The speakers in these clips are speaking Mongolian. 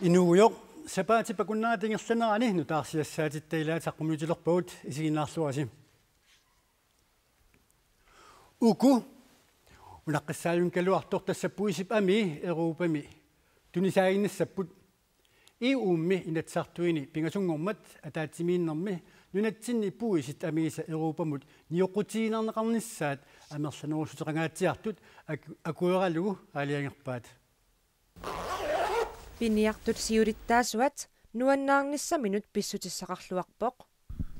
инууйоq сапаатипакуннаатингерланерани нутаарсиассаатиттаилаатаққумиутилерпагут исигиннаарлуаси уку унаққиссаалун калуартор тассаппуисип ами эрупами тунисаагиннассаппут и уумми инатсартуини пингасунгормат атаатсимииннэрми нунатсинни пуисит амиса эрупамут ниоқутиинарнеқарниссаат амерланерусутеқангаатсиартут акуералугу аалиангерпаат. Пиниартут сиулиттаасуат нуаннаарниссаминут писсутиссақарлуарпоқ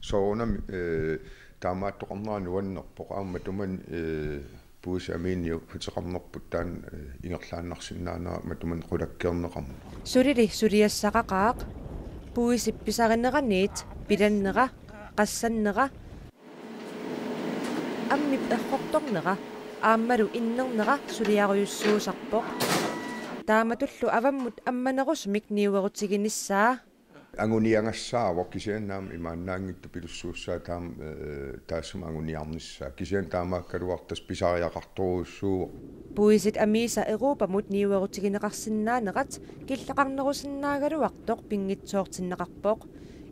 соонам э таамааттоқарнера нуаннерпоқ. Аама туман э пуус аминиу футеқарнерпут таан ингерлааннарсиннаанера матуман қулаккернеқарма сулили сулиассақақаақ пуисипписаринераниит пиланнера qassannera аммип эрқорторнера ааммалу иннернера сулиаруйуссуусарпоқ тааматуллу аваммут амманерусмик ниуерутигиниссаа ангуниангассаава кисианнаам имааннаангитту пилуссууссаа таам таассума ангуниарниссаа кисиан таамааккалуартас писариақарторуссуу пуисит амиса европамут ниуерутигинеқарсинаанерат киллақарнерусиннаагалуартоқ пингитсоортиннеқарпоқ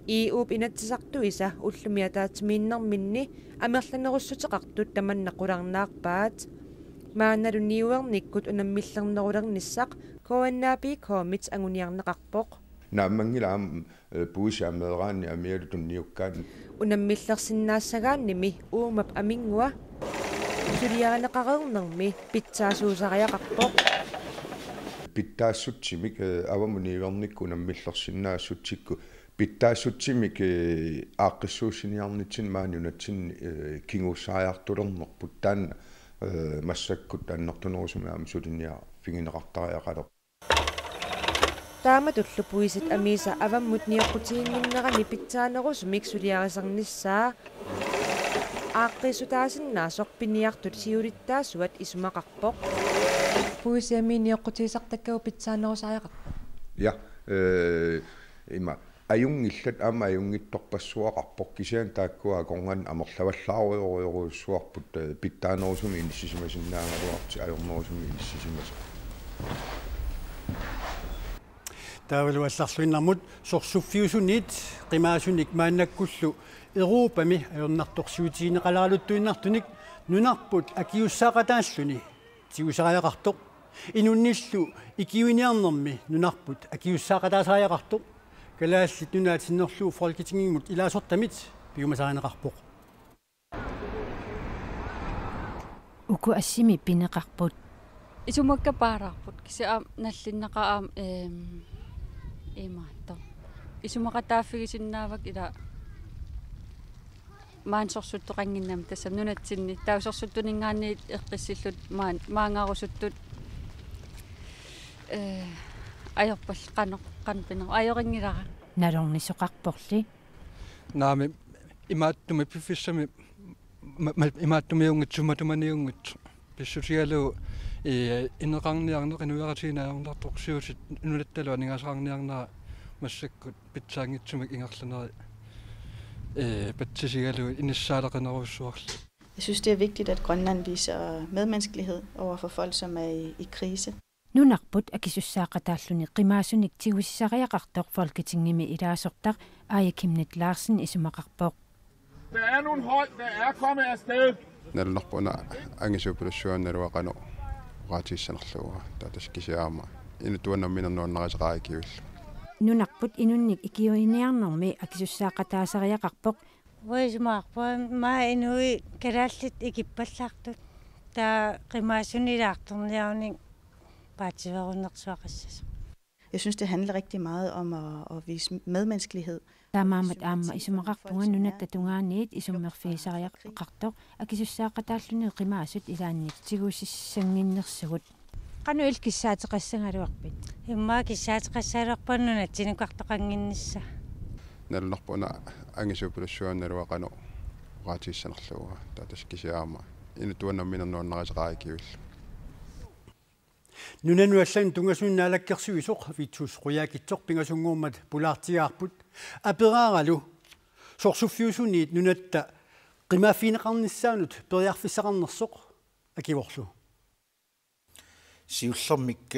иуп инатсисартуиса уллумиатаатимииннэрминни амерланеруссутеқартут таманнақуларнаарпаат maaнаlu niuernikkut unamмиллернерулерниссақ коаннаапи коомит агуниарнеқарпоқ нааммангилаам пуисаамеераани амиалу тунниуккаани унаммиллерсиннаассагаанними уумап амингуа сулиаранеқарернерми питсаасуусариақарпоқ питтаассутсимик авамуниуерникку унаммиллерсиннаассутсикку питтаассутсимик ааққиссуусиниарнитсин маанунатсин кингуссаариартулернерпут таанна массаккут аннартунерусумаам сулинниа фигинеқартариақалер таама туллу пуисит амиса аваммут ниоққутиингиннерани питсаанерус миксулиарисарниссаа ааққисутаасиннаасоқ пиниартут сиулиттаасуат исумақарпоқ пуиси ами ниоққутиисартаккау питсаанерусариақарпоқ я э има аюнгиллат аама аюнгитторпассуақарпоқ кисиан тааккуа конган амерлаваллааруйоруйоруйуссуарпут питтаанерусуми иниссисимасиннаагалуарти ajornerusumi иниссисимас таавалуалларлуиннармут сорсуффиусунит qimаасуник мааннаккуллу эрупами ajornartorsiutiineqalaaluттуиннартуник нунарпут акиуссаақатааллуни тигусариақартоқ инунниллу икиуиниарнэрми нунарпут акиуссаақатаасариақартоқ калааллит нунаатиннерлуу фолкитингиммут илаасортамит пигумасааринеқарпоқ уку ассими пинеқарпут исумаккапаарарпут кися наллиннеқаам эм имаатто. Исумақатааффигисиннаавак ила маансорсуттоқангиннам тассам нунатсинни таусорсуттунингаанни эққиссиллут маан маангаарусуттут э ajorpal qanoq qanpino ajoringilара налорнисоқарпорли наами имааттуми пиффиссами имааттумиунгитсуматуманиунгит писсутигалу и инеқарниарнеқ инуяратиинаарундартоқсиусит нулатталу анигасаарниарнера массаккут питсаангитсумик ингерланери э патсисигалу иниссаалеқинеруссуарли Jeg synes, det er vigtigt, at Grønland viser medmenneskelighed over for folk, som er i, i krise. нунарпут акисуссаақатааллуни қимаасуник тигуссисариақартоқ фолкитингими илаасортар ая кимнит лаарсен исумақарпоқ Der er nogle hold, der er kommet afsted. наллерпуна ангисуупилуссуанналуақану раатиссанерлуга татаскисиаама инутуаннамминернуаннерисеқаакиулла нунарпут инунник икиуиниарнэрми акисуссаақатаасариақарпоқ уисмаарпуа маа инуи калааллит икиппаллаартут таа қимаасунилаарторниарник паатсиверуннэрсуақассас Jeg synes, det handler rigtig meget om at, at vise medmenneskelighed. таамаамат аама исумақарпунга нунатта тунгаанниит исуммерфисариаққартоқ акисуссаақатааллуни қимаасут илаанник тигуссиссангиннерсугут qanu ilkissaatiqassangaluarpit иммаа киссаатеқассаалерпаннуна тинукартоқангиннисса наллерпуна ангисуупилуссуанналуақану раатиссанерлуга татаскисиаама инутуаннамминернуаннерисеқаакиулла нунануаллан тунгасуннаалаккерсуисоқ витсус қуяакитсоқ пингасунгууммат пулаартиаарпут. Аперааралу сорсуффиусуниит нунатта qimaafiineqarnissaanut periarfissaqarnersoq akivorlu сиуллэрмик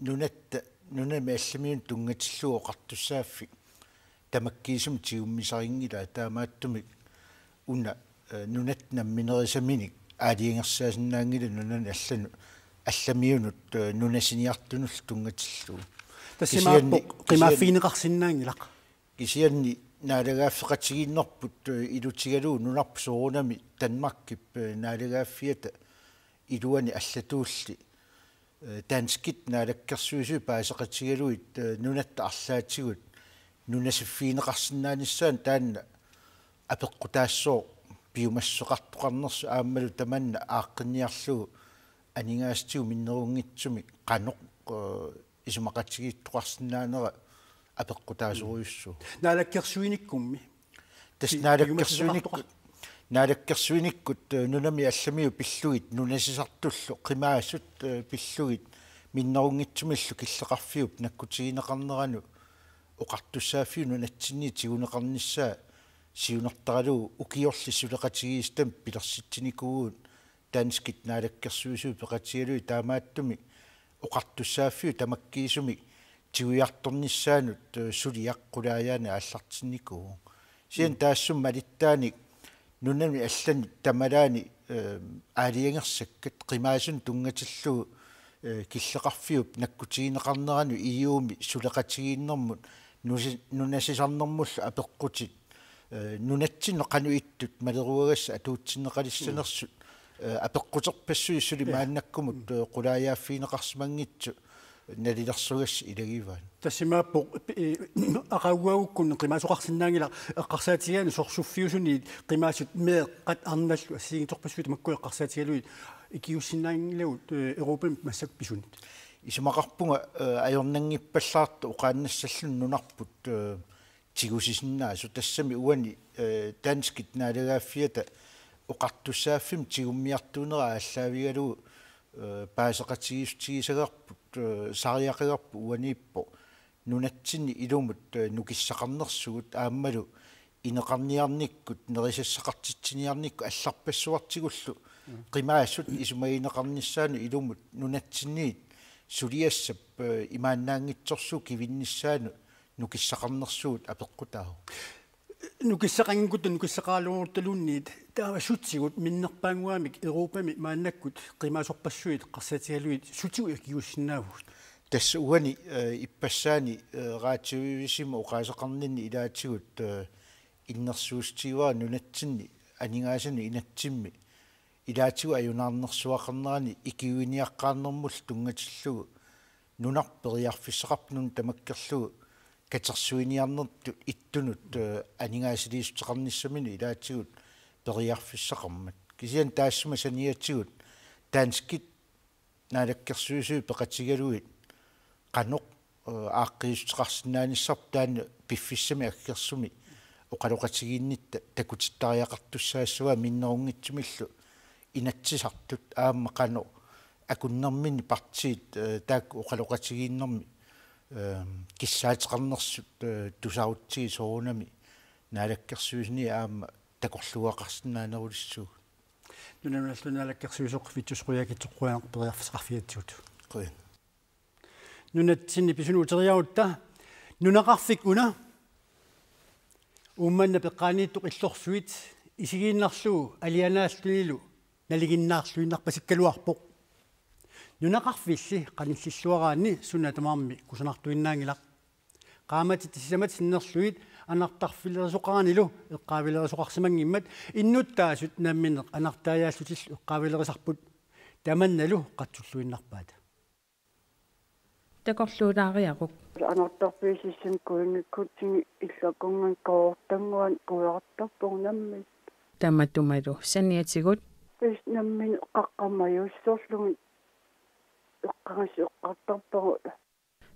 нунатта нунами алламиун тунгатиллуу оқартуссааффи. Тамаккиисум тиуммисарингила таамааттумик. Уна нунат намминерисаминик аалиингерсаасиннаангила нунан аллану алламиунут нунасиниартунул тунгатиллуу тассимааппоқ qimaafiineqarsinnaangilaq кисианни наалагааффеқатигииннэрпут илутигалуу нунарпу соорунами танмаккип наалагааффиата илуани аллатуулли данскит наалагкерсуису паасеқатигалуит нунатта арлаатигут нунасиффиинеқарсинааниссаан таанна апеққутаассоо пиумассоқартоқарнерсу ааммалу таманна ааққинниарлугу анигаастиу миннерунгитсуми қаноқ исумақатигииттоқарсинаанера апеққутаасуруйуссу наалагкерсуиниккумми тас наалагкерсуиникку наалагкерсуиниккут нунами алламиу пиллугит нунасисартуллу қимаассут пиллугит миннерунгитсумиллу киллеқарфиуп наккутигинеқарнерану оқартуссааффиу нунатсинни тигунеқарниссаа сиунертаралу укиорли сулеқатигиистам пилерситсиникугуун таанскит наалагкерсуисуу пеқатигалуи таамааттуми оқартуссааффиу тамаккиисуми тигуиарторниссаанут сулиаққулааяана аллартинникуу сиан таассум малиттааник нунами аллани тамалаани аалиангерсаккат қимаасун тунгатиллуу киллеқарфиуп наккутигинеқарнерану июуми сулеқатигииннэрмут нунасисарнэрмуллу апеққутит нунатсино қану иттут малеруагасса атуутсинеқалиссанерсут апеққутерпассуи сули мааннаккумут қулааяаффиинеқарсимангитсу налилерсугас илагиваан. Тассимааппо акаугаагуккун qimaasoqarsinnaangila eqqarsaatigaanu sorsuффиусуни qimaasut meeqqat arnallu ассигиторпассуит макку eqqarsaatiгалуи икиуссиннаангилагут европам массак писунит. Исумақарпунга аёрнангиппаллаарту уқааннассаллун нунарпут тигусисиннаасу тассами уани данскит наалагааффиата уқартуссааффим тигуммиартуунера аллаавигалуу паасеқатигиустигисагарпут сариақигарпу уанииппо нунатсини илумут нукиссақарнерсугут ааммалу инеқарниарниккут нерисассақартитсиниарникку алларпассуартигуллу qimaassut исумагинеқарниссаану илумут нунатсинниит сулиассап имааннаангитсорсуу кивинниссаану нукиссақарнерсуут апеққутаа нукиссақангкут нукиссақаалуурталунниит таава сутсигут миннерпаангуамик европами мааннаккут qimaasorpassuit qarsatigaluit sutigu kiussinnaavuut тасса уани иппассаани раативисима уqaасеқарнинни илаатигут иннерсуустигуа нунатсинни анигаасани инатсимми илаатигу аюнаарнерсуақарнерани икиуиниаққааннэрмул тунгатиллугу нунарпериарфиссақарпнун тамаккерлугу катерсуиниарнерту иттунут анигаасилиистеқарниссамини илаатигут периарфиссақармат кисиан таассума саниатсигут таанскит наалаккерсуисуи пеқатигалуит qanoq ааққиустеқарсинааниссар таана пиффиссами аккерсуми оқалоқатигииннитта такутиттариақартуссаассуа миннерунгитсумиллу инатсисартут аама қано акуннэрмини партиит таак оқалоқатигииннэрми киссаатеқарнерсут тусаутсиги соорунами наалаккерсуисни аама такорлуақарсинаанерулиссуу нунамаллунаалаккерсуисоқ витсусқуякитсоққуяақ периарфисқарфиатсут қуя нунатсинни писунуутериаутта нунақарфик уна умманна пеққаанииттоқ иллорсуит исигииннарлуу алианааллунилу налигиннаарлуиннарпасиккалуарпоқ нунақарфилли қаниллиллуараани сунатамаарми кусанартуиннаангилақ qaamati tisamat sinnerluit anartarfilerisoqaranillu eqqaavilerisoqarsimangimmat innuttaasut naammineq anartaajaallutillu eqqaavilerisarput tamannalu qattulluinnarpaata такорлуулаариақук анартарпиисиссан куингиккутсиги иллакунган коортангуан куяртарпугнамми таматумалу. Саниатигут. Пис наммин қаққамаюссоорлугит эққагаси эққартарпагу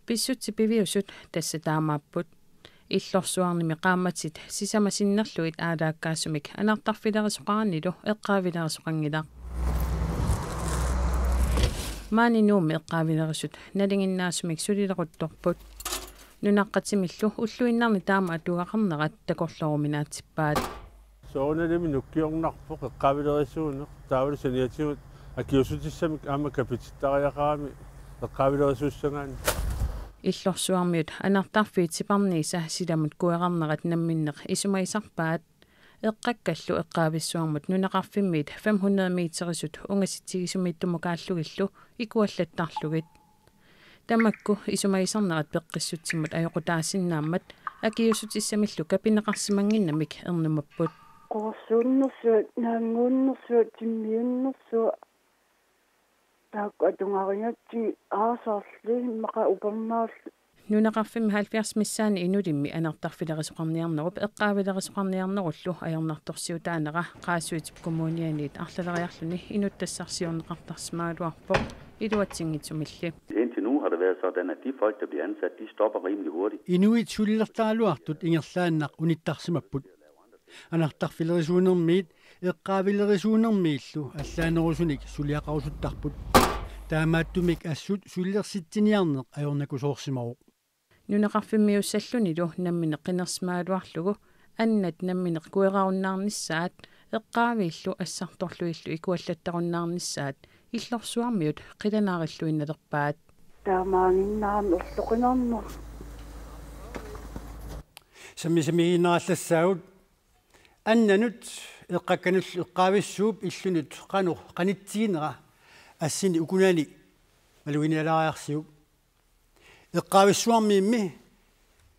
писсутси пивиусут тасса таамааппут иллорсуарними qaammatsit. Сисамасиннерлуит аалааккаасумик анартарфилерисоқаранилу эққаавилерисоқангилаа маани нууми эққаавилерисут налингиннаасумик сулилеқутторпут нунаққатимиллу уллуиннарни таама атугақарнерат такорлоруминаатсиппаат соонаними нуккиорнарпоқ эққавилерисуунеқ таавали саниатигут акиусутиссамик аама капититтариақарами эққавилерисууссагаани иллорсуармиут анартарфиит сипарнииса силамут куерарнерат намминнеқ исумаисарпаат эққаккаллу эққаависсуармут нунеқарфиммиит 500 митерисут унгаситсигисумииттуму кааллугиллу икуаллаттарлугит тамакку исумаисарнерат пеққиссутсимут аёқутаасиннааммат акиусутиссамиллу капинеқарсимангиннамик ернумаппут qorsuunnersuut naanguunnersuut timmiunnersuut таак атунгарингатси аасаарли мақа упернаалли нунеқарфимми 70 миссаани инулимми анертарфилерисоқарниарнеруп эққаавилерисоқарниарнеруллу аернарторсиутаанера қаасуитип коммунианиит арлалериарлуни инуттассарсиорнеқартарсимаалуарпо илуатсингитсумилли Indtil nu har det været sådan, at de folk, der bliver ansat, de stopper rimelig hurtigt. Inuit sullertaaluartut ingerlaannaq unittaarsimapput анартарфилерисуунермиит эққаавилерисуунермииллу аллаанерусуник сулиақарусуттарпут Таамааттумик ассут суллерситсиниарнеқ аёрнакусоорсимаву нунеқарфиммиуссаллунилу наммине қинерсмаалуарлугу аннат наммине куерааруннаарниссаат эққаавииллу ассарторлуиллу икуаллаттаруннаарниссаат иллорсуармиут қиланаариллуинналерпаат таамаангиннаами урлуқинарнер самисамигинааллассаагут аннанут эққаккануллу эққаависсууп иллунут қану қанитсигинера ассини укунани малуиниалаариарсиуп эққаависсуармиимми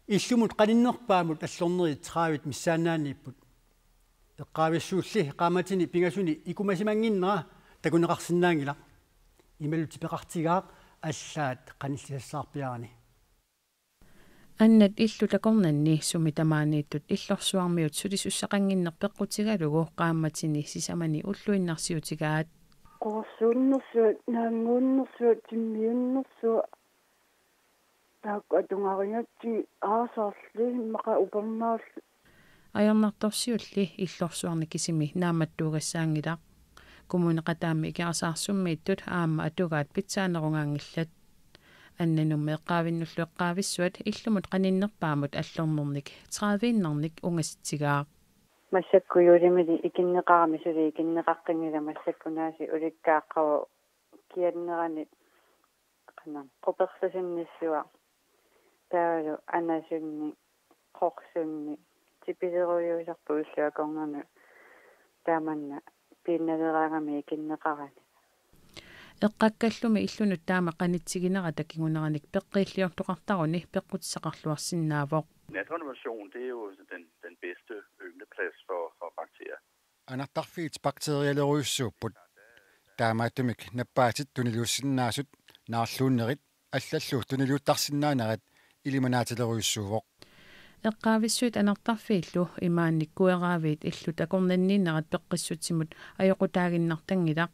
иллумут қаниннерпаамут аллорнери траавит миссаанааннииппут эққаависсуулли qaamатини пингасуни икумасимангиннера такунеқарсинаангила ималути пеқартигаақ аллаат қаниллиссаарпиарани аннат иллу такорнанни суми тамаанииттут иллорсуармиут сулисуссақангиннер пеққутигалугу qaammatini сисамани уллуиннарсиутигаат qorsuunnersuut naanguunnersuut timmiunnersuut таак атунгарингатси аасаарли мақа упернаалли аярнарторсиулли иллорсуарни кисими нааматтуугассаангилаа кумунеқатаами икиарсаарсуммииттут аама атугаат питсаанерунгаангиллат аннанумме эққаавиннуллу эққаависсуат иллумут қаниннерпаамут аллорнерник 30-иннарник унгаситсигаа массаккуйулимили икиннеқарами сули икиннеқаққингила массаккунааси уликкааққава кианнерани қанам қоперсасинниссуа таалу анасунни қорсунни типилеруйуусарпу уллуакорнерну тааманна пиинналераагами икиннеқарани эққаккаллуми иллунут таама қанитсигинера такигунераник пеққииллиортоқартаруни пеққутсақарлуарсинаавоқ Natronimation, det er jo den, den bedste yngleplads for, for bakterier. анартарфиит бактериалеруйуссууппут таамааттумик наппаатит тунилуссиннаасут наарлууннерит аллаллуу тунилуутарсинаанерат илиманаатилеруйуссуувоқ эққаависсуит анартарфииллу имаанниккуераавиит иллу такорнаннииннерат пеққиссутсимут аёқутаагиннартангилақ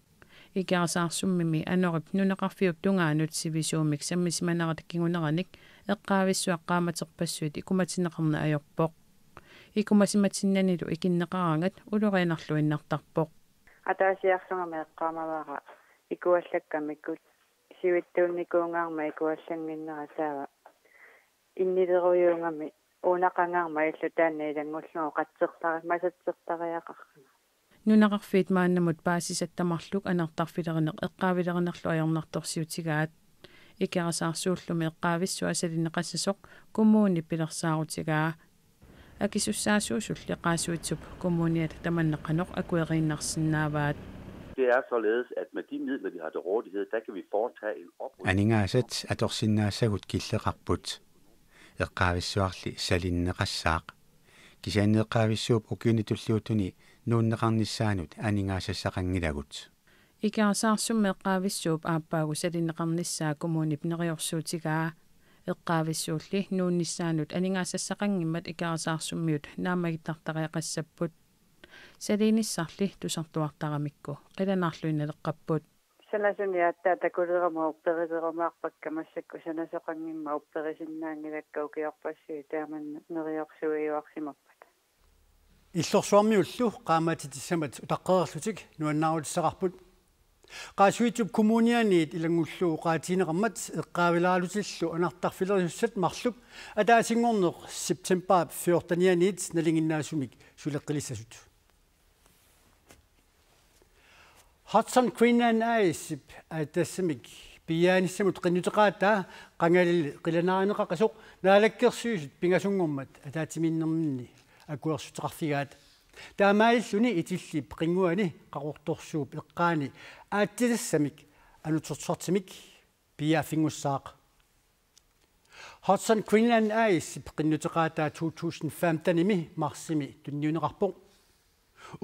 икиарсаарсуммими анерип нунеқарфиуп тунгаанут сивисуумик саммисиманерат кигунераник. Эққаависсуаққааматерпассуит икуматинеқарна аёрпоқ икумасиматиннанилу икиннеқарангат. Улуриинарлуиннартарпоқ атаасиарсунгами эққаамаваара икуаллаккамиккут сивиттуунникуунгаарма икуаллангиннера таава иннилеруйуунгами уунақангаарма иллу таанна илангуллугу қатсертари масатсертариақарна нунақарфиит мааннамут паасисаттамарлук анертарфилеринеқ эққаавилеринерлу аярнарторсиутигаат икерасаарсууллуми эққаависсуа салинеқассасоқ коммууни пилерсаарутигаа акисуссаасуусулли qaasuitsуп коммуниат таманнеқаноқ акуерииннарсинааваат Det er således, at med de midler, vi har til rådighed, der kan vi foretage en oprydning. анингаасат аторсиннаассагут киллеқарпут эққаависсуарли салиннеқассаақ кисааннеққаависсууп укиуни туллуутуни нууннеқарниссаанут анингаасассақангилагут икаасаарсумме эққаависсууп ааппаагу салинеқарниссаа коммунip нериорсуутигаа эққаависсуулли нуунниссаанут анингаасассақангиммат икаасаарсуммиут наамагиттартариақассаппут салиниссарли тусартуартарамикку қиланаарлуинналеққаппут санасуни аттаа такулерама упперилерамаарпакка массакку санасоқангимма упперисиннаангилакка укиорпассуи тааманна нериорсуиуарсимаппат иллорсуармиуллу qaamatitissamat utaqererlutik nuannaarutissaqarput qaasuitup kommunianiit ilangullu qaatiineqammat eqqaavilaalutillu anartarfileriussat marlup ataasingorneq september 14nianiit nalinginnaasumik suleqqilissasut Hudson Greenland Ice атассамик пиааниссамут qinnuteqaata qangalil qilanaaneqa qasuq naalakkersuisut pingasungormat ataatiminnerminni акуерсутеқарфигаат таамаиллуни итиллип qinguani qaqortorsuup eqqaani ааттилассамик анутсортсартимик пиаафингуссаақ Hudson Queensland aisip qinnuteqaata 2015 ими марсими тунниунеқарпо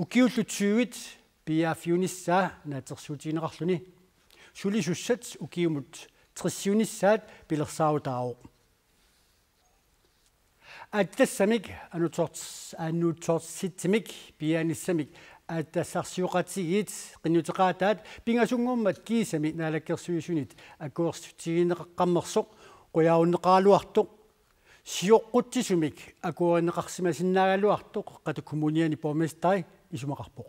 укиуллутсуит пиаафиунissaa наатерсуутиинеқарлүни сулисуссат укиумут триссиунissaат пилерсаутаау аттассамик ануторс ануторситсимик пианиссамик аттассарсиоқатигит қиннутеқаатаат пингасунгууммат киисами наалаккерсуисунит акуерсутигинеққаммерсоқ қуяуннеқаалуартоқ сиоққутсисумик акуанеқарсимасиннаагалуартоқ қата коммуниани поместаи исумақарпоқ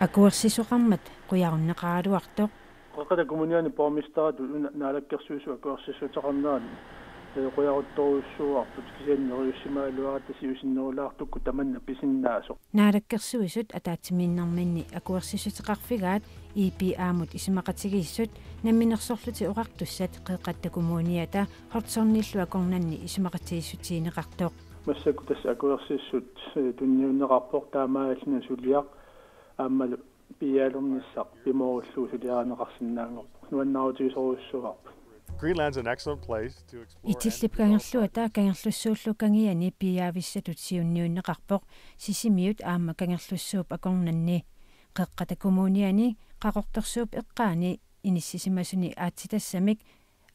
акуерсисоқармат қуяруннеқаалуартоқ qaqata kommuniani pormistaatu naalakkersuisu akuersissutaqarnaani quyaruttooruussuarput kisianneriussimaaluarata siusinnerulaartukku tamanna pisinnaasoq наалаккерсуисут атаатсимииннэрминни акуерсисутеқарфигаат ипи аамут исимақатигииссут намминерсорлути оқартуссат қеқатта коммуниата хортсорниллу акорнанни исимақатигиссутиинеқартоқ массаку тасса акуерсиссут тунниуннеқарпоқ таамааллина сулиақ ааммалу пиалерниссақ пимооруллуу сулиаранеқарсинаангорпо нуаннаутигисоруссуарпу Greenland's an excellent place to explore. итиллип кангерлуа таа кангерлуссууллу кангиани пиаависсатут сиунниуннеқарпоқ сисимиут аама кангерлуссууп акорнанни қеққата коммуниани қақорторсууп эққаани иниссисимасуни аатситассамик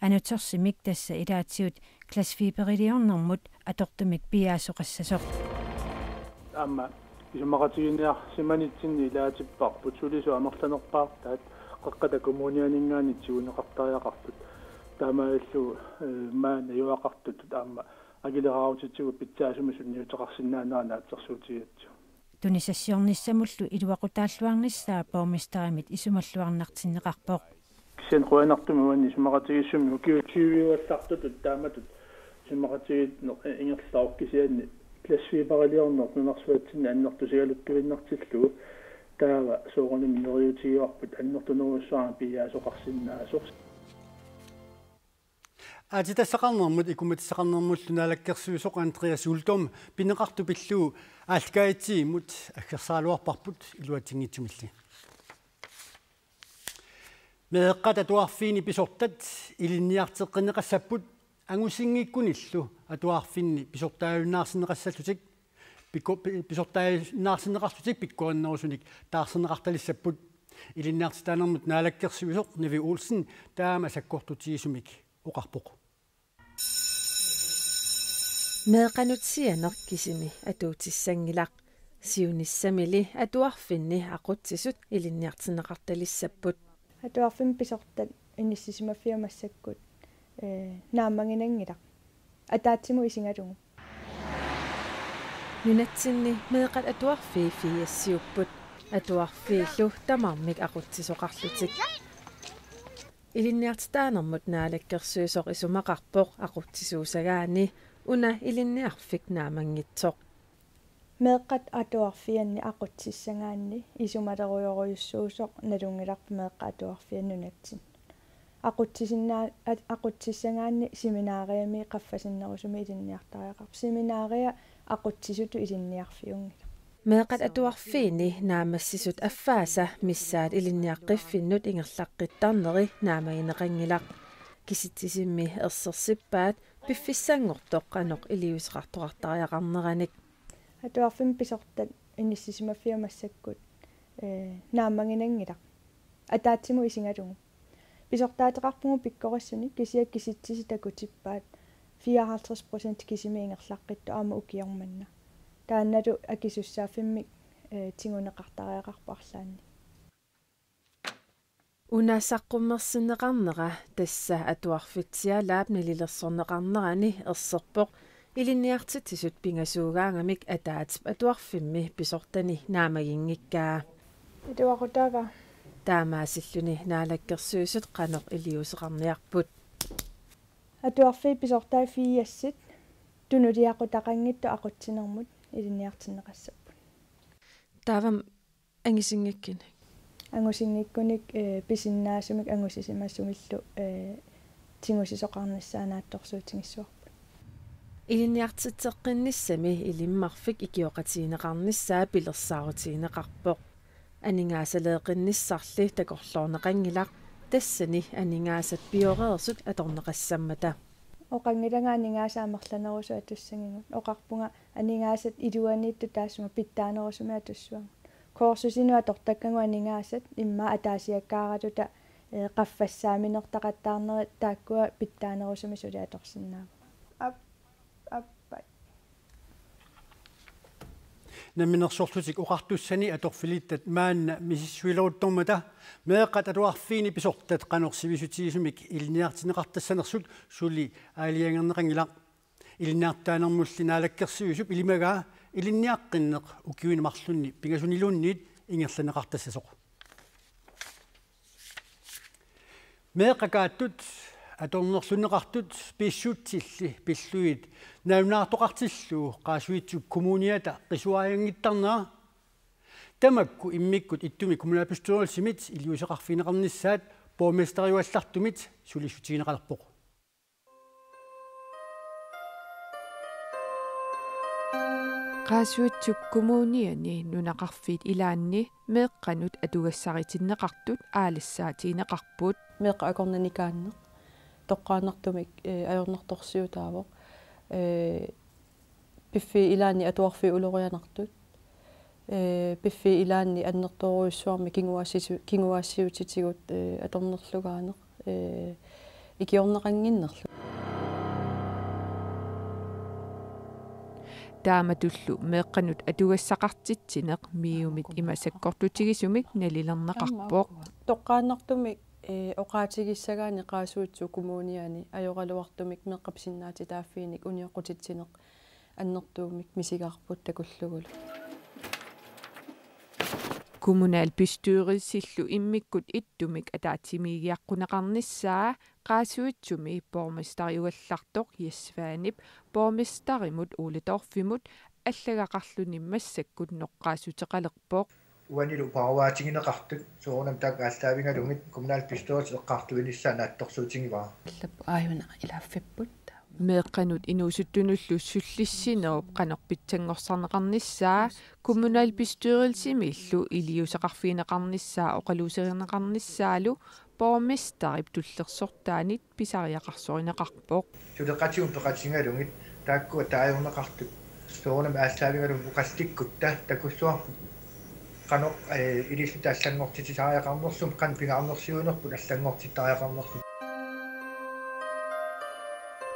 анутерсимик тасса илаатсиут классифиперилиорнэрмут атортумик пиаасоқассасоқ аама исумақатигиниар симанитсинни илаатиппарпут сулису амерланерпаар таат қеққата коммунианингаани тигунеқартариақартут Таамаиллу маана юақартут таама агилераутитсигу питсаасумасун ниутеқарсиннаанаа наатсерсуутигатсу тунисассиорниссамуллу илуақутааллуарниссаа поомистарамит исумаллуарнартиннеқарпоқ. Кисен қуанартуми уанни сумақатигиссуми укиутиуиуаллартутут тааматут сумақатигит ингерлаарок кисианни классифибарилиорнер нунарсуатсинна аннертусигалуккуиннартиллу таава соорними нериутигиуарпут аннертунеруссаа пиаасоқарсиннаасоқ атитассақарнэрмут икуматиссақарнэрмуллу наалаккерсуисоқ андреас ултом пинеқарту пиллуу аалкаатиимут аггерсаалуарпарпут илуатингитсумилли. Меэққата туарфиини писортат илинниартеққинеқассаппут ангусингиккуниллу атуарфинни писортааюннаарсинеқассаллутик пикко писортааюннаарсинеқарлутик пиккуаннерусуник таарсинеқарталиссаппут илинниартитаанермут наалаккерсуисоқ неви уулсин таама саккортутигисумик оқарпоқ меэқанутсианер кисими атуутиссангилақ сиуниссамили атуарфинни ақутсисут илинниартинеқарталиссаппут. Атуарфин писортат иниссисимаффиумассаккут э нааммангинангилақ атаатсиму исингалугу нунатсинни меэқат атуарфии фиассиуппут атуарфииллу тамармик ақутсисоқарлутик илинниартитаанермут наалаккерсуисоқ исумақарпоқ ақутсисуусагаани уна илинниарфик наамангитсоқ меэққат атуарфианни ақутсиссагаанни исумалеруйоруйуссуусоқ налунгиларпа меэққа атуарфианнунатсин aqutsisиннаа aqutsissangaanni семинаариами qaffasinnерусуми илинниартариақар семинаария aqutsisutу илинниарфиунгила меэқат атуарфиини наамассисут аффааса миссаат илинниаққиффиннут ингерлаққиттарнери наамагинеқангилақ киситсисимми ерсерсиппаат пиффиссаангортоққаноқ илиусеқартоқартариақарнераник. Атуарфим писортат иниссисимаффиумассаккут э наамагинангилақ атаатсиму исингалугу писортаатеқарпугу пиккориссуни кисиак киситсиси такутиппаат 54% кисимиингерлаққитту аама укиорманна таанналу акисуссаафиммик э тигунеқартариақарпарлаанни унаассаққуммерсинеқарнера тасса атуарфитсиалаап налилерсорнеқарнерани ерсерпоқ илинниартитсисут пингасуугаангамик атаатип атуарфимми писортани наамагингиккаа итуақутаава таамаасиллуни наалаккерсуисут қаноқ илиусеқарниарпут. Атуарфи писортаа фиассит тунулиақутақангитту ақутсинермут илиниартинеқассаппут таавам ангисингаккина ангусинниккуник э писиннаасумик ангусисимассумиллу э тингусисоқарнассаанаатторсуутингиссуарпа илинниартитсеққинниссами илиммарфик икиоқатиинеқарниссаа пилерсаарутиинеқарпоқ анингаасалеэқинниссарли такорлоорнеқангилақ тассани анингаасат пиореерсут аторнеқассаммата оқангилагаанигаасаамерланерусу атуссангигут оқарпунга анигаасат илуаниитту таассума питтаанерусуми атуссуангу коорсусинуа тортаккангу анигаасат имма атаасиаккааратута э qaffassaaminertaqattaarneri taakkua pittaanerusumi наминерсорлутик оқартуссани аторфилиттат маанна мисиссуилеруттормата меэққат атуарфиини писортат қанерсивисутигисумик илниартинеқартассанерсут сули аалиангернеқангила илниартаанермулли наалаккерсивисуп илимагаа илинниаққиннеқ укиуинамарлунни пигасунилуунниит ингерланеқартассасоқ. Меэққакааттут аторнерлунеқартут писсуутсилли пиллуит. Наунаартоқартиллуу qaasuitsuk kommuniata qisuaayangittarnaa тамакку иммиккут иттуми коммуналпустуорсимит илиусеқарфинеқарнissaат бооместериуаллартумит сулиссутигинеқалерпоқ qaasuitsuk kommuniani nunaqarfiit ilaanni meeqqanut atugassaritinnеқартут аалиссаатиинеқарпут meeqa akornanikaanneq toqqaanartumik ajornertorsiutaavo э пиффи илаани атуарфи улорианартут. Э пиффи илаани аннерторуйссуарми кингуассису кингуассиутитигут э аторнерлугаанеq э икиорнеқангиннерлу тааматуллу меэкканут атугассақартитсинеq миумит имасаккортутигисумик налилернеқарпоқ тоққааннартумик оqaатигиссагаани qaasuutsu коммуниани ajorалуартумик меққапсиннаати тааффииник униоқутитсинеқ аннертуумик мисигарпут такуллугулу kommunal bestyrelsessillu immikut ittumik ataatimigiaqqunaqarnissaa qaasuitsumi bormestariuallartoq яссваанип bormestarimut ulitorfimut аллагақарлуни массаккут ноққаасутеқалерпоқ уанилу параваатигинеқартут соорнам таак ааллаавингалугит kommunal bestyrelse эққартуинissаа наатторсуутингиваа ааюна илааффиппут меэкканут инуусуттунуллу суллиссинеруп канерпитсангорсарнеқарниссаа kommunal bestyrelsimillu илиусеқарфиинеқарниссаа оқалуусеринеқарниссаалу bormestarit туллерсортаанит писариақарсоринеқарпоқ сулеқатигум пеқатингалугит тааккуа таажорнеқартут соорнам ааллаавингалугу уқалликкутта такуссуарпу qano ililluta аллангортитисаариақарнерлум qan пингаарнерсиунерпут аллангортитаариақарнерлум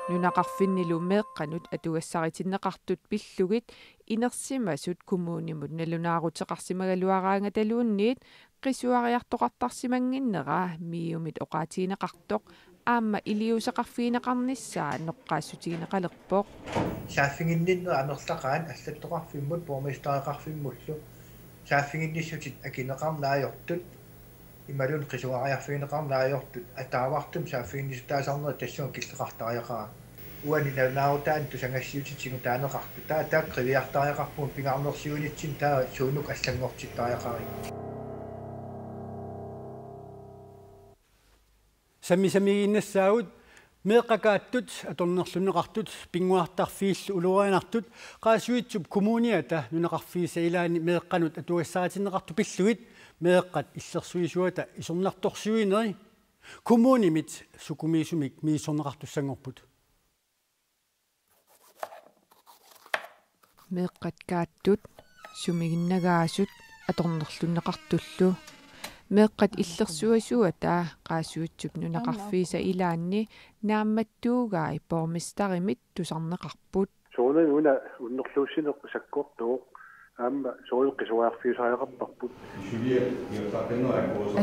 нунақарфиннилу меэққанут атугассаритиннеқартут пиллугит инерсимасут кумуунимут налунаарутеқарсимагалуараанга талуунниит qisuariartoqartarsimangиннераа миумит оqaатиинеқартоқ аама илиусеқарфиинеқарниссаа ноққаассутигинеқалерпоқ сааффингинниннера анерлақаан аллаттоқарфиммут боомистариқарфиммуллу сааффингинниссутит акинеқарнаajortut ималун qisuariarfiineqarnaajortut атаавартум сааффингиннисутаасарнери тассуун киллеқартариақаа уани навнаутаан тусангассиутитсигу таанеқарту таа таа кривиартариақарпуун пингаарнерсиунитсин таа суунук аллангортиттариақари саммисамигиннассаагут меэкъакааттут Аторнерлунеқартут пингуартарфииллу улуаанартут qaasuitsub коммуниата нунеқарфииса илаани меэққанут атуассаатиннеқарту пиллугит меэққат иллерсуисуата исорнарторсуинери коммунимит сукумиисумик миисорнеқартуссангорпут меэққат кааттут сумигиннагаасут аторнерлунеқартуллу меэккат иллерсуасуата qaasuutsup nunaqarfiisa ilaanni naammattuugaa ippormistarimit tusarneqarput soona una unnerluussineq sakkortuuq аама соорил qisuaarfiusaajaqarparput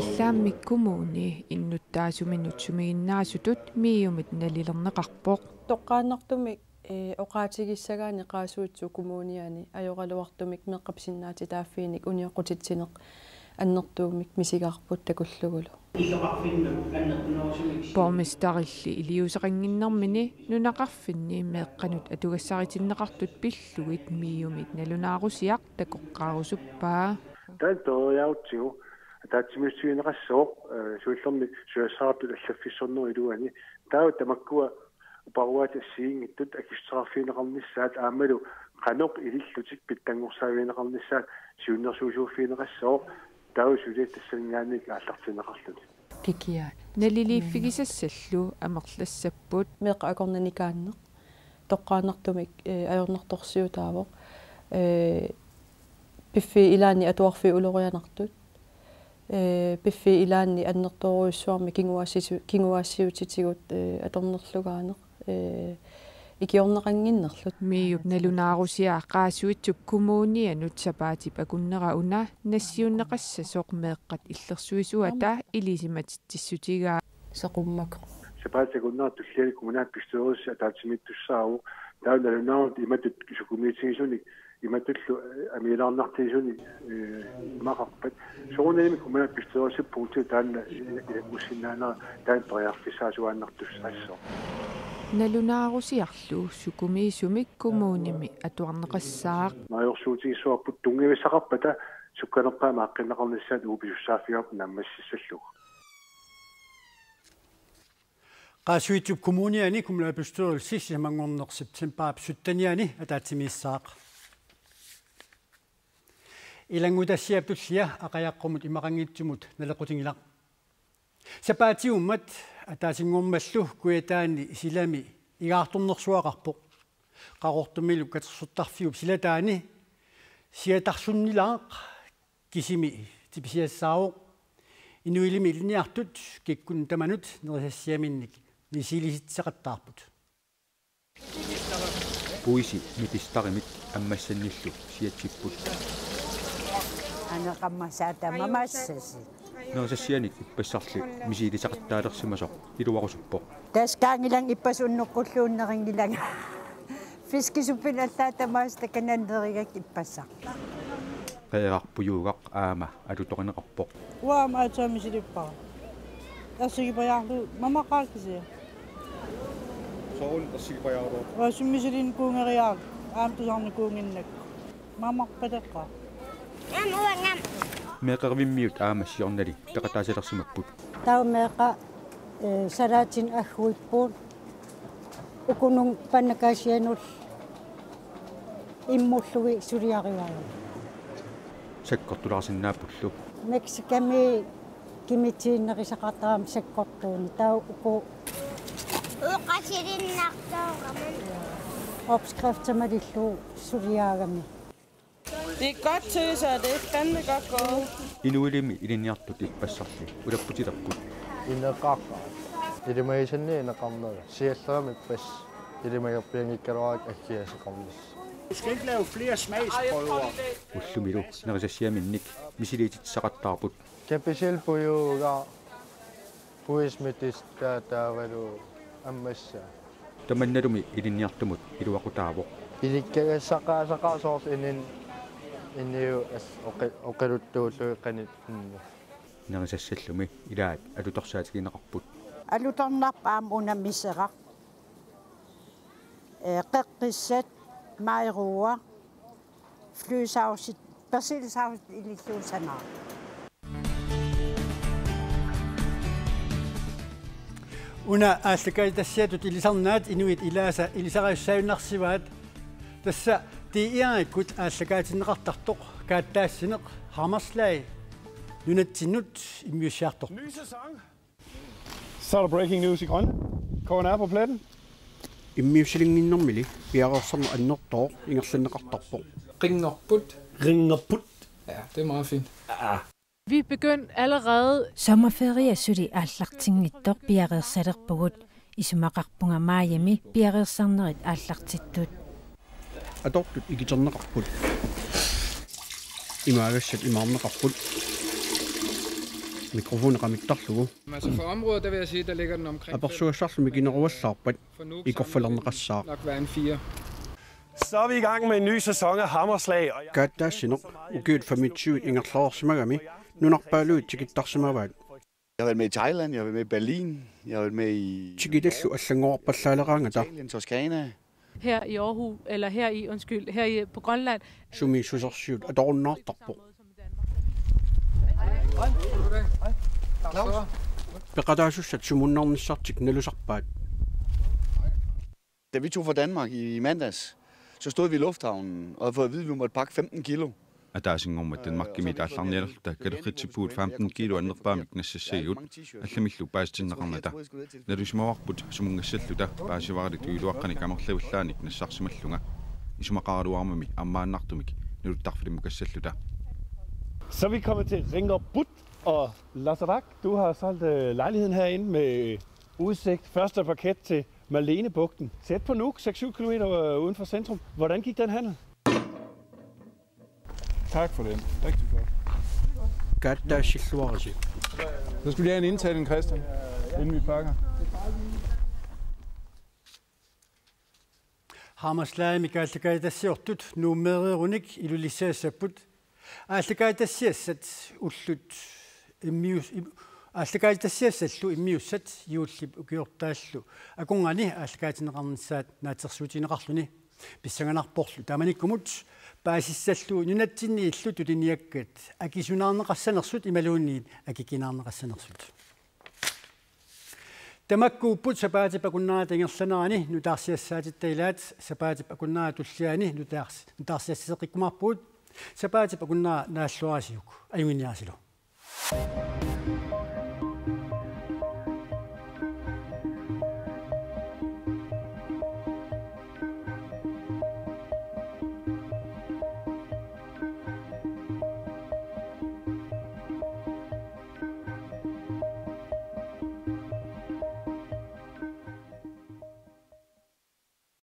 аллааммиккумууни иннуттаасуминут сумигиннаасутут миумит налилернеқарпоқ тоққааннартумик э оqaатигиссагаани qaasuutsu кумууниани ajorалуартумик меққапсиннаати тааффииник униоқутитсинеқ аннертуумик мисигарпут такуллугулу Bormestarилли илиусеқангиннэрмини нунақарфинни меэққанут атугассаритиннеқартут пиллугит миумит налунаарусиақ такоққарусуппаа таан ториаутсигу таатсимиссуинеқассоо сууллерми суассаарту аллаффиссорнер илуани таа тамаккуа паруат сиингиттут акистрафинеқарнissaат аамалу qanoq ilillutик питтангорсаавинеқарнissaat сиуннерсуусууффинеқассоо таа сулиат тассангааник ааллартинеқарлут кикиа. Налилииффигисассаллу амерлассаппут меэқа акорнаникаанне тоққаанартумик ajornertorsiutaavo э пиффи илаани атуарфи улорианартут. Э пиффи илаани аннерторуйссуарми кингуассису кингуассиутитигут э аторнерлугаанеқ э икиорнеқангиннерлут миуп налунаарусиаа qaasuitsup кумууния нутсапаатип акуннера уна нассиуннеқасса соқмеэққат иллерсуисуата илисиматиссутигаа сақуммак сапаатакуннаа туллиали кумунаат пистуурис атаатсимиттуссааву таун налунаарут иматут сукумиитсигисуник иматуллу амилаарнартисуни мақарпат соонеими кумунаат пистуурис пункту таанна мусиннаана таан ториарфисаасуааннартуссаассоо налунаарусиарлу сукумиисумик кумууними атуарнеқассаақ. Маёрсуутигисуарпут тунгивисақарпата сукканерпаама аққиннеқарниссаат ууписуссаафигап наммассисаллуг qaasuitsup kommuniani kommunalbestyrelse samangornersit simpaap suttaniani ataatimiissaaq ilangutassiap tullia aqayaqqumut imaqangiitsumut nalequtingilaq сапаатиуммат атаасингууммаллу куятаани силами игаартурнерсуақарпоқ qaqortummilu katersuttарфиуп силатаани сиатарсуннилаақ кисими типисиассаавоқ инуилими илниартут киккун таманут нерисассиаминник нисилиситсеқаттаарпут пуиси митистаримит аммассанниллу сиатсиппут. Анеқаммасаата мамаассаси нерсассианик иппассарли мисилисақаттаалерсимасо илуарусуппо таскаангилан иппасуннеққуллууннерингилага фискисуппин аллаатамаас такананнеригак иппассар qeerarpuyuugaq aama alutoqinеqarpoq уаама атаамисилиппара ассигипаяарлу мамақааккисия соорун ассигипаяарлу ва суммисилин куунгериаар аам тусарни куунгиннак мамақпатеққа ам уангам меқервиммиут аамассиорнали пеқатаасалерсимаппут таумеэқа э салаатин аггуиппуут укунун паннакаасианул. Иммуллуги сулиариваа саккортулаарсиннааппуллу мексиками кимитииннерисақартаам саккортууни тау уку уқасириннартоораман opskriftssammalillu suliaagami Det er godt tøs, og det er fandme godt gået. Inuilimi iliniartutik passarli ulapputilappu. Inaqaqqa. Ilimayisanni inaqarnera. Siallermik pass. Ilimagerpiangikkalaak akkiasiqarnis. Du skal ikke lave flere smagsprøver. Ullumilu, narisassiaminnik, misiliititsaqattarput. Kapisel pujuuga puismitista taavalu ammassa. Tamannalumi iliniartumut iluaqutaavo. Ilikkagassaqaasaqaasoorl inin инниу ас оқалуттууллуи қанит нерисассаллуми илаат алуторсаатигинеқарпут алуторнарпаам унаммисеқар э қеққиссат майруа флюсаусит персилсаус илиллуусанаа уна ааллакаитассиатут илисарнаат инуит илааса илисариуссаюннарсиваат тасса тииариккут ааллакаатиннеқартартоқ кааттаассинеқ хамарслай нунатсиннут иммиуссиартор Ny sæson. Så er der breaking news i Grønland. KNR på pletten. иммиуссилингиннэрмили пиарерсарна аннертоо ингерланнеқартарпо Ringerput. Ringerput. Ja, det er meget fint. Ja. Vi er begyndt allerede Sommerferie suli аллартингиттор пиареерсалерпугут исумақарпунга adopted ikitanna qarput imaagassak imaarna qarput mikrofonen qamittarlugu altså for området der vil jeg sige der ligger den omkring apersuassarlu mikineruallarpat ikorfalerneqassaa så er vi i gang med en ny sæson af Hammerslag. Gadda sinop, ugyt for mit syv inger klar smagami. Nu nok bare lød til gittar smagvagt. Jeg har været med i Thailand, jeg har været med i Berlin, jeg har været med i... Chigidillu allangoor pallaleraanga ta. Italien, Toskana her i Aarhus, eller her i, undskyld, her i, på Grønland. Sumi Susorsyut er dog nok på. Beredøjelses. Da vi tog fra Danmark i mandags, så stod vi i lufthavnen og havde fået at vide, at vi måtte pakke 15 kilo атаасингормат танмаккими таалларниалерта калеққитсиппуут 15 кило аннерпаамик нассассагиут алламиллу паастиннеқарната налусимаварпут сумунгассаллута паасиварали туилуаққани камерлавиллааник нассарсималлунга исумақаралуармами аммааннартумик нулуттарфилимму кассаллута Så er vi kommet til Ringler But og Lasserak. Du har solgt øh, lejligheden herinde med udsigt. Første parket til Marlenebugten. Tæt på Nuuk, 6-7 km uden for centrum. Hvordan gik den handel? Tak for den. Rigtig godt. кааттаассиллуариси Så skal vi have en indtaling, Christian, inden vi pakker. Хамаслаами кааллакаитассиортут нууммериеруник илулиссаассаппут ааллакаитассиассат уллут иммиус ааллакаитассиассаллу иммиуссат юуллип укиортааллу акунгани ааллакаатинеқарнissaат наатсерсуутинеқарлуни писсаганарпорлу таманиккумут паасиссаллу нунатсинни иллу тулиниаккат акисунаарнеқассанерсут ималуунниит акикинаарнеқассанерсут тамаккууппут сапаати пакуннаа тангерланерани нутаарсиассаатиттаилаат сапаати пакуннаа туллиани нутаарс нутаарсиассеқиккумарпуут сапаати пакуннаа нааллуарасиук аюниарсилу